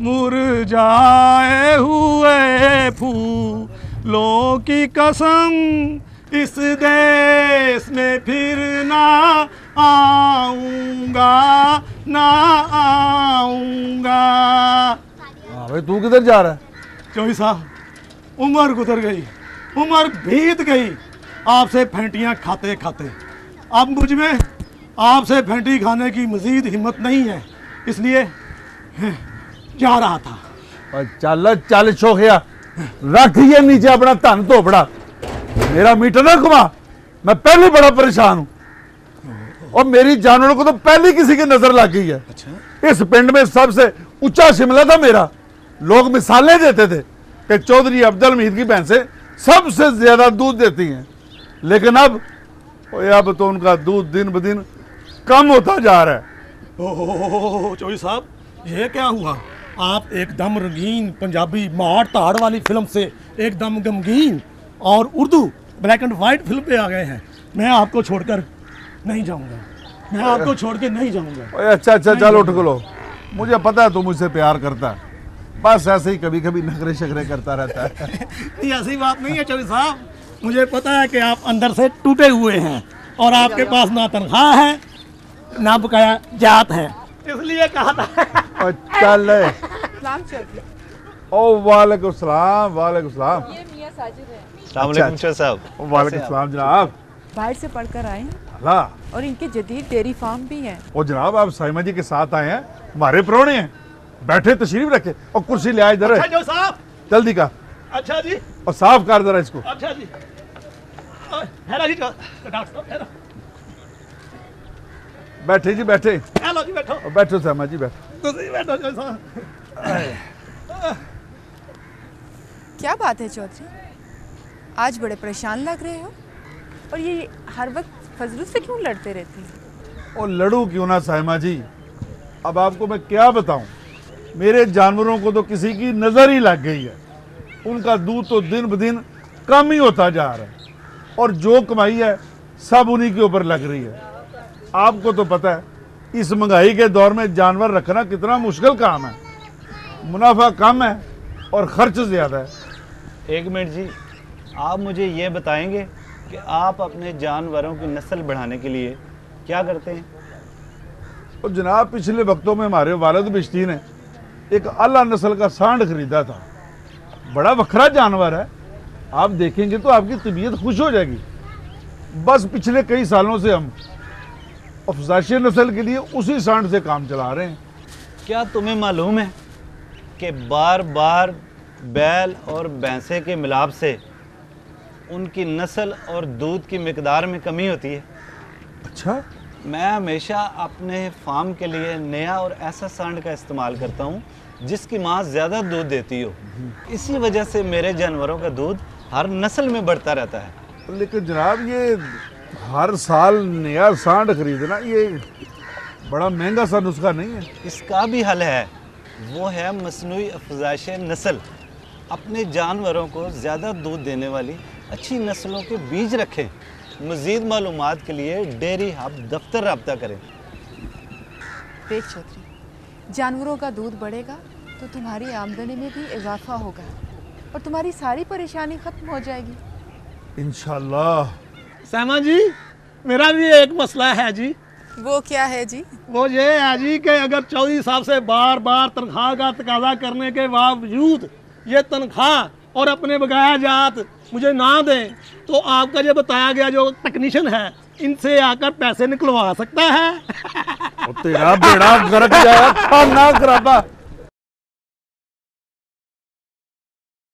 मुरझाए हुए फूलों की कसम इस देश में फिर ना आऊँगा ना आऊँगा। हाँ भाई तू किधर जा रहा है? चौधरी साहब उम्र गुजर गई उम्र बीत गई आपसे फेंटियाँ खाते खाते। अब मुझमें आपसे फेंटी खाने की मजीद हिम्मत नहीं है इसलिए हैं, जा रहा था। चल चल छोखिया रख ही नीचे अपना धन धोपड़ा। मेरा मीटर ना घुमा। मैं पहले बड़ा परेशान हूँ। और मेरी जानवरों को तो पहले किसी की नज़र लग गई है। अच्छा? इस पिंड में सबसे ऊँचा शिमला था मेरा। लोग मिसालें देते थे कि चौधरी अब्दुल मीद की भैंसें सबसे ज़्यादा दूध देती हैं। लेकिन अब अब तो उनका दूध दिन ब दिन कम होता जा रहा है। ओ, ओ, ओ, ओ चौधरी साहब ये क्या हुआ? आप एकदम रंगीन पंजाबी मार ताड़ वाली फ़िल्म से एकदम गमगीन और Urdu black and white film पे आ गए हैं। मैं आपको छोड़कर नहीं जाऊँगा। मैं आपको छोड़ के नहीं जाऊँगा। अच्छा अच्छा चल उठ लो मुझे पता है तू मुझसे प्यार करता है। बस ऐसे ही कभी कभी नखरे शकरे करता रहता है। ये ऐसी बात नहीं है चौधरी साहब। मुझे पता है कि आप अंदर से टूटे हुए हैं और आपके पास ना तनख्वाह है ना बकाया जात है। इसलिए कहा था। और चल। ओ वालेकुम सलाम वालेकुम सलाम। ये मियाँ साजिद हैं। सलामकुम अच्छा। साहब। वालेकुम सलाम जनाब। बाहर से पढ़कर आए हैं। और इनके जदीद डेयरी फार्म भी हैं। ओ जनाब आप साइमा जी के साथ आए हैं। हमारे प्रोणे हैं। बैठे तशरीफ़ रखे। और कुर्सी ले आए इधर। अच्छा जो साहब। जल्दी का। अच्छा जी। और साफ़ कर जरा इसको। अच्छा जी। हैरा जी जो- डॉक्टर साहब हैरा बैठे जी बैठे हेलो जी बैठो और बैठो साइमा जी बैठो ਤੁਸੀਂ ਬੈਠੋ ਜੀ ਸਾਹਿਬ क्या बात है चौधरी आज बड़े परेशान लग रहे हो और ये हर वक्त फजलू से क्यों लड़ते रहते हैं और लड़ू क्यों ना साइमा जी अब आपको मैं क्या बताऊं मेरे जानवरों को तो किसी की नजर ही लग गई है उनका दूध तो दिन ब दिन कम ही होता जा रहा है और जो कमाई है सब उन्हीं के ऊपर लग रही है आपको तो पता है इस महँगाई के दौर में जानवर रखना कितना मुश्किल काम है। मुनाफा कम है और खर्च ज़्यादा है। एक मिनट जी आप मुझे ये बताएँगे कि आप अपने जानवरों की नस्ल बढ़ाने के लिए क्या करते हैं? और जनाब पिछले वक्तों में हमारे वालद बिश्ती ने एक अला नस्ल का सांड खरीदा था। बड़ा वखरा जानवर है। आप देखेंगे तो आपकी तबीयत खुश हो जाएगी। बस पिछले कई सालों से हम अफजाशी नस्ल के लिए उसी सांड से काम चला रहे हैं। क्या तुम्हें मालूम है कि बार बार बैल और भैंसे के मिलाप से उनकी नस्ल और दूध की मकदार में कमी होती है? अच्छा। मैं हमेशा अपने फार्म के लिए नया और ऐसा सांड का इस्तेमाल करता हूँ जिसकी माँ ज़्यादा दूध देती हो। इसी वजह से मेरे जानवरों का दूध हर नस्ल में बढ़ता रहता है। लेकिन जनाब ये हर साल नया सांड खरीदना ये बड़ा महँगा सा नुस्खा नहीं है। इसका भी हल है। वो है मसनू अफजाइश नस्ल। अपने जानवरों को ज़्यादा दूध देने वाली अच्छी नस्लों के बीज रखें। मज़ीद मालूम के लिए डेयरी हब दफ्तर रबता करें। देख चौधरी जानवरों का दूध बढ़ेगा तो तुम्हारी आमदनी में भी इजाफा होगा और तुम्हारी सारी परेशानी खत्म हो जाएगी। इंशाल्लाह श्यामा जी मेरा भी एक मसला है जी। वो क्या है जी? वो ये है जी कि अगर चौधरी साहब से बार बार तनख्वाह का तकाजा करने के बावजूद ये तनख्वाह और अपने बकाया जात मुझे ना दें तो आपका जो बताया गया जो टेक्नीशियन है इनसे आकर पैसे निकलवा सकता है। तेरा बेड़ा गर्क जाया खाना खराबा